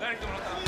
내리 좀 놓다.